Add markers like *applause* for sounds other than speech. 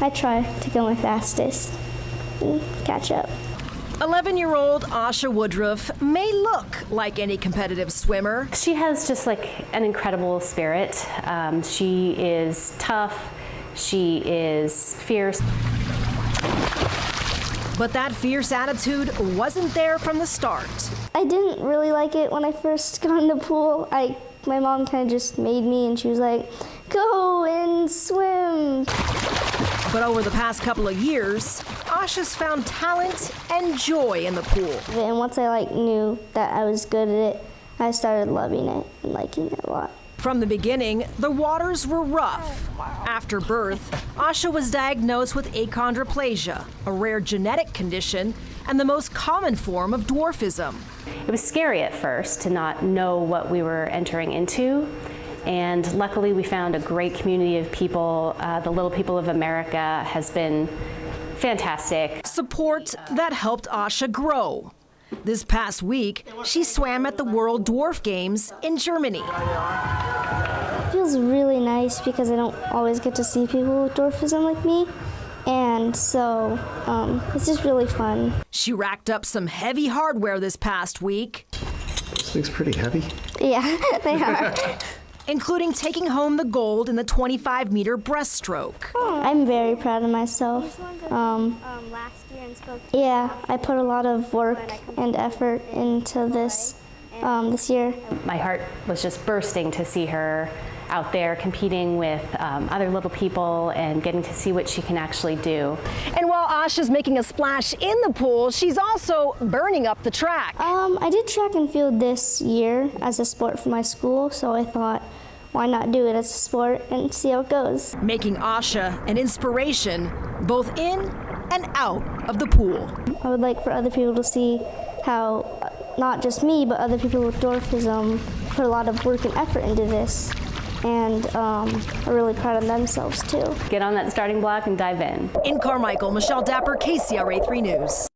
I try to go my fastest and catch up. 11 year old Asha Woodruff may look like any competitive swimmer, She has just like an incredible spirit. Um, she is tough. She is fierce. but that fierce attitude wasn't there from the start. I didn't really like it when I first *laughs* got in the pool. I my mom kind of just made me, and she was like, "Go and swim." But over the past couple of years, Asha's found talent and joy in the pool. And once I like knew that I was good at it, I started loving it and liking it a lot. From the beginning, the waters were rough. After birth, Asha was diagnosed with achondroplasia, a rare genetic condition and the most common form of dwarfism. It was scary at first to not know what we were entering into. And luckily, we found a great community of people. Uh, the Little People of America has been fantastic. Support that helped Asha grow. This past week, she swam at the World Dwarf Games in Germany. It feels really nice because I don't always get to see people with dwarfism like me. And so um, it's just really fun. She racked up some heavy hardware this past week, This thing's pretty heavy. Yeah, *laughs* they are. *laughs* including taking home the gold in the 25 meter breaststroke. I'm very proud of myself. Um, yeah, I put a lot of work and effort into this um, this year. My heart was just bursting to see her out there competing with um, other little people and getting to see what she can actually do. And while Asha's making a splash in the pool, she's also burning up the track. Um, I did track and field this year as a sport for my school, so I thought, why not do it as a sport and see how it goes? making Asha an inspiration both in and out of the pool. I would like for other people to see how not just me, but other people with dwarfism put a lot of work and effort into this, and um, are really proud of themselves too. Get on that starting block and dive in. In Carmichael, Michelle Dapper, KCRA 3 News.